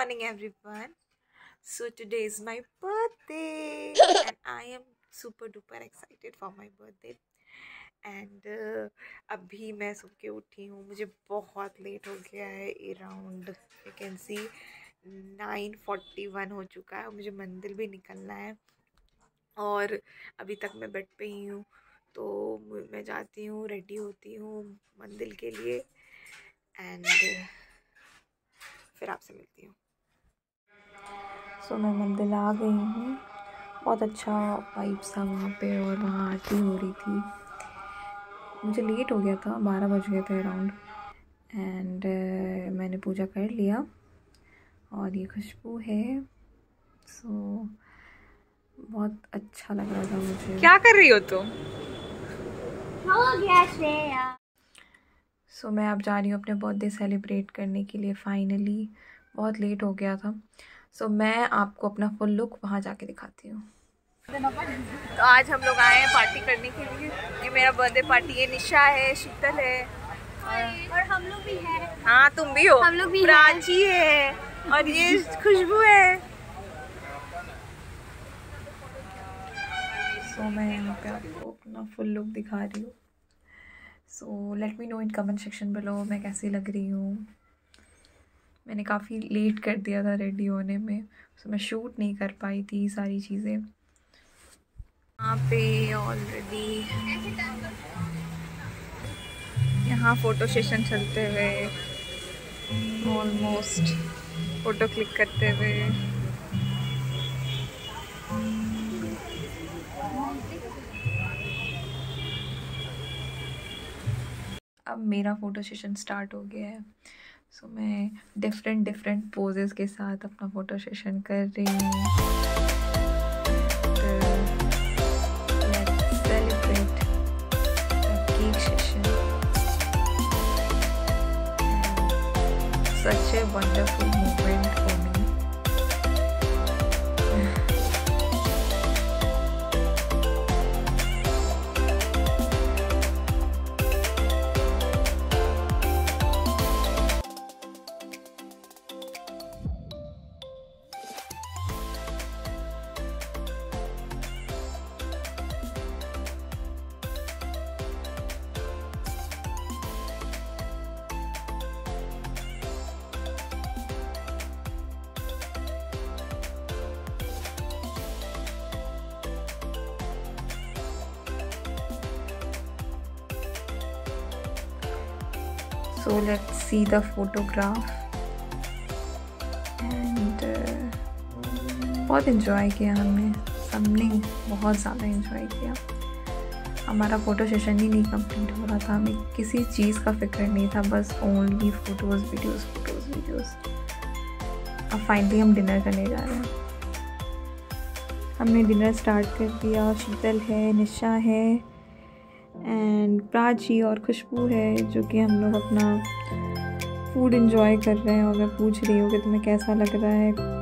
morning, everyone. So today is my birthday, and I am super duper excited for my birthday. And uh, अभी मैं सो के उठी हूँ मुझे बहुत लेट हो गया है around you can see nine forty one हो चुका है मुझे मंदिर भी निकलना है और अभी तक मैं बेड पे ही हूँ तो मैं जाती हूँ रेडी होती हूँ मंदिर के लिए एंड फिर आपसे मिलती हूँ सो मैं मंदिर आ गई हूँ। बहुत अच्छा वाइब्स था वहाँ पे और वहाँ आरती हो रही थी। मुझे लेट हो गया था बारह बज गए थे अराउंड एंड uh, मैंने पूजा कर लिया और ये खुशबू है। सो so, बहुत अच्छा लग रहा था मुझे। क्या कर रही हो तुम? हो गया सो so, मैं अब जा रही हूँ अपने बर्थडे सेलिब्रेट करने के लिए फाइनली बहुत लेट हो गया था। सो so, मैं आपको अपना फुल लुक वहाँ जाके दिखाती हूँ। तो आज हम लोग आए हैं पार्टी करने के लिए। ये मेरा बर्थडे पार्टी ये निशा है शीतल है। और, और हम लोग भी हैं। हाँ तुम भी हो। हम लोग भी प्राची है। और ये खुशबू है। सो so, मैं यहाँ पे आपको अपना फुल लुक दिखा रही हूँ। So let me know in comment section below मैं कैसी लग रही हूँ। मैंने काफ़ी लेट कर दिया था रेडी होने में सो मैं शूट नहीं कर पाई थी सारी चीज़ें। यहाँ पे ऑलरेडी यहाँ फ़ोटो सेशन चलते हुए ऑलमोस्ट फ़ोटो क्लिक करते हुए। अब मेरा फ़ोटो सेशन स्टार्ट हो गया है। सो so, मैं डिफरेंट डिफरेंट पोजेस के साथ अपना फ़ोटो सेशन कर रही हूँ। Moment for so let's see the photograph. And uh, बहुत इन्जॉय किया हमने। सबने बहुत ज़्यादा इन्जॉय किया। हमारा फ़ोटो सेशन ही नहीं कंप्लीट हो रहा था। हमें किसी चीज़ का फ़िक्र नहीं था। बस only photos videos photos videos अब फाइनली हम डिनर करने जा रहे हैं। हमने डिनर स्टार्ट कर दिया। शीतल है निशा है। एंड प्राची और खुशबू है, जो कि हम लोग अपना फ़ूड इंजॉय कर रहे हैं और मैं पूछ रही हूँ कि तुम्हें कैसा लग रहा है?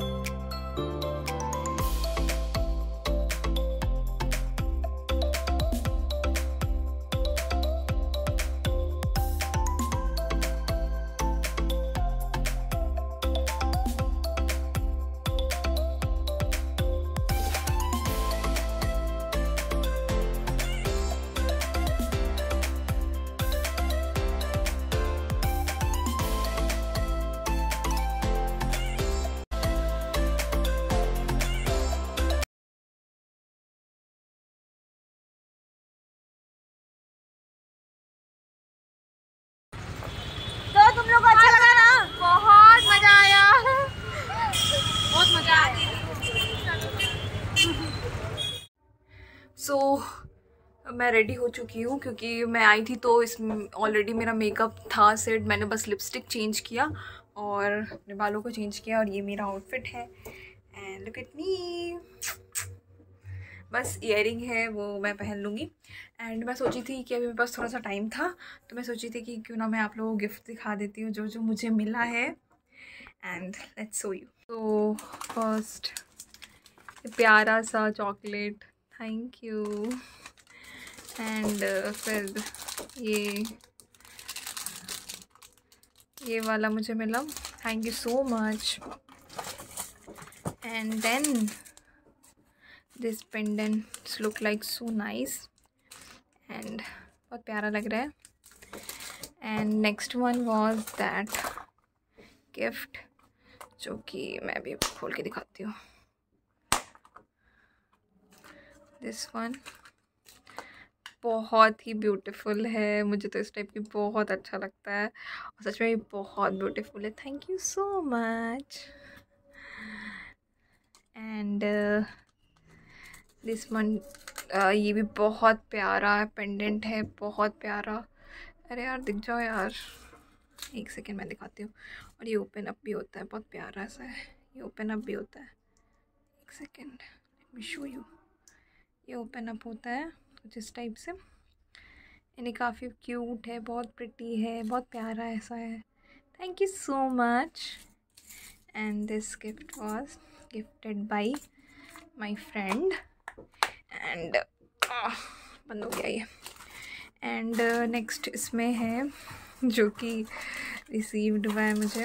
मैं रेडी हो चुकी हूँ क्योंकि मैं आई थी तो इस ऑलरेडी मेरा मेकअप था सेट मैंने बस लिपस्टिक चेंज किया और अपने बालों को चेंज किया और ये मेरा आउटफिट है। एंड लुक एट मी बस इयर है, वो मैं पहन लूँगी। एंड मैं सोची थी कि अभी मेरे पास थोड़ा सा टाइम था तो मैं सोची थी कि क्यों ना मैं आप लोगों को गिफ्ट दिखा देती हूँ जो जो मुझे मिला है। एंड लेट्स सो यू तो फ़र्स्ट प्यारा सा चॉकलेट थैंक यू एंड फिर ये ये वाला मुझे मिला। Thank you so much and then, this pendants look like so nice and बहुत प्यारा लग रहा है। And next one was that gift जो कि मैं भी खोल के दिखाती हूँ। दिस वन बहुत ही ब्यूटीफुल है। मुझे तो इस टाइप की बहुत अच्छा लगता है और सच में ये बहुत ब्यूटीफुल है। Thank you so much. And, this one ये भी बहुत प्यारा पेंडेंट है, बहुत प्यारा। अरे यार, दिख जाओ यार। एक सेकेंड, मैं दिखाती हूँ। और ये ओपन अप भी होता है, बहुत प्यारा सा है। ये ओपन अप भी होता है। एक सेकेंड मी शो यू ये ओपन अप होता है। कुछ इस टाइप से। यानी काफ़ी क्यूट है, बहुत प्रिटी है, बहुत प्यारा ऐसा है। Thank you so much and this gift was gifted by my friend and बंद हो गया ये। एंड नेक्स्ट इसमें है, जो कि रिसीव्ड हुआ है मुझे।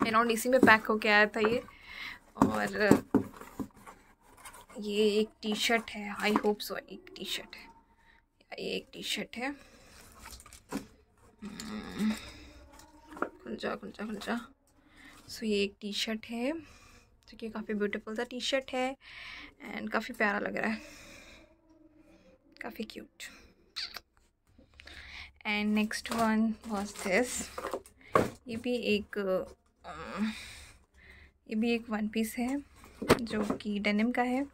अराउंड इसी में पैक होके आया था ये। और ये एक टी शर्ट है आई होप सो एक टी शर्ट है। ये एक टी शर्ट है। हम्म, खुल जा खुल जा खुल जा। सो ये एक टी शर्ट है। जो कि काफ़ी ब्यूटीफुल सा टी शर्ट है एंड काफ़ी प्यारा लग रहा है। काफ़ी cute and next one was this ये भी एक ये भी एक वन पीस है जो कि डेनिम का है।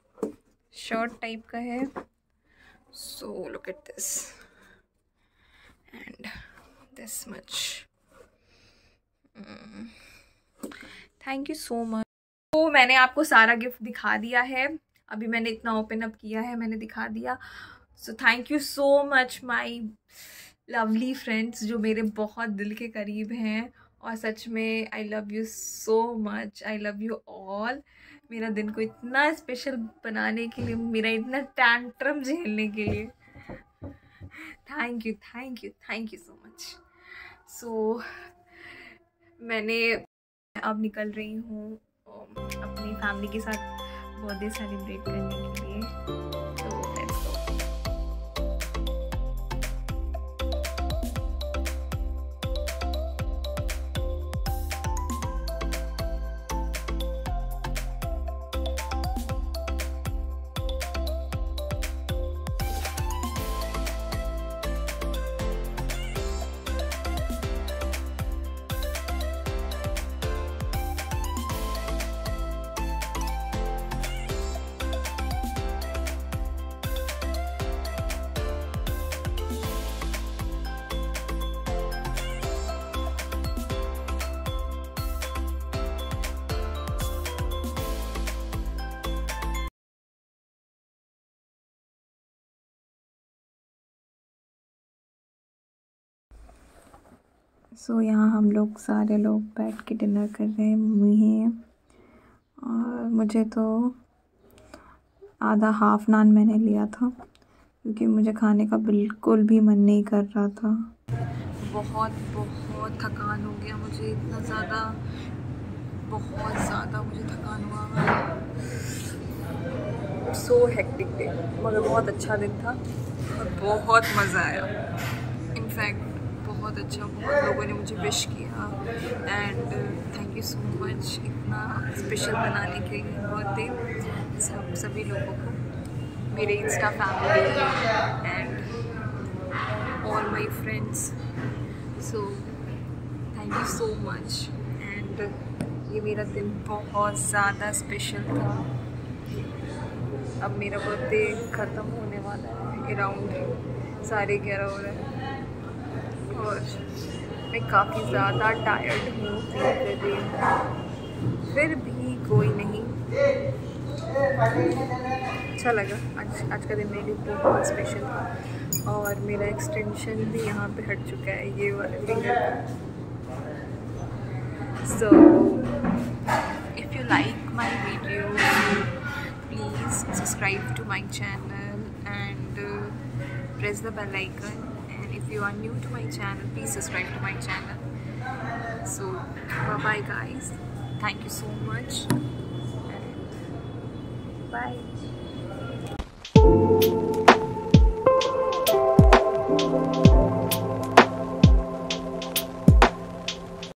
शर्ट टाइप का है। So look at this and this much thank you so much तो मैंने आपको सारा गिफ्ट दिखा दिया है। अभी मैंने इतना ओपन अप किया है, मैंने दिखा दिया। So thank you so much my lovely friends जो मेरे बहुत दिल के करीब हैं। और सच में I love you so much I love you all मेरा दिन को इतना स्पेशल बनाने के लिए, मेरा इतना टैंट्रम झेलने के लिए। Thank you thank you thank you so much so मैंने अब निकल रही हूँ अपनी फैमिली के साथ बर्थडे सेलिब्रेट करने के लिए। सो so, यहाँ हम लोग सारे लोग बैठ के डिनर कर रहे हैं मम्मी हैं। और मुझे तो आधा हाफ़ नान मैंने लिया था क्योंकि मुझे खाने का बिल्कुल भी मन नहीं कर रहा था। बहुत बहुत थकान हो गया मुझे इतना ज़्यादा बहुत ज़्यादा मुझे थकान हुआ। सो हेक्टिक डे मगर बहुत अच्छा दिन था और बहुत मज़ा आया। इनफैक्ट बहुत अच्छा बहुत लोगों ने मुझे विश किया। And thank you so much इतना स्पेशल बनाने के लिए बर्थडे सब, सभी लोगों को। मेरे insta family and all my friends so thank you so much and ये मेरा दिन बहुत ज़्यादा स्पेशल था। अब मेरा बर्थडे ख़त्म होने वाला है। अराउंड साढ़े ग्यारह हो रहा हैं। और मैं काफ़ी ज़्यादा टायर्ड हूँ फिर भी कोई नहीं। अच्छा लगा। आज आज का दिन मेरे लिए बहुत स्पेशल था। और मेरा एक्सटेंशन भी यहाँ पे हट चुका है, ये वाले finger so if you like my video please subscribe to my channel and press the bell icon if you are new to my channel please subscribe to my channel. So bye bye guys. Thank you so much. And bye.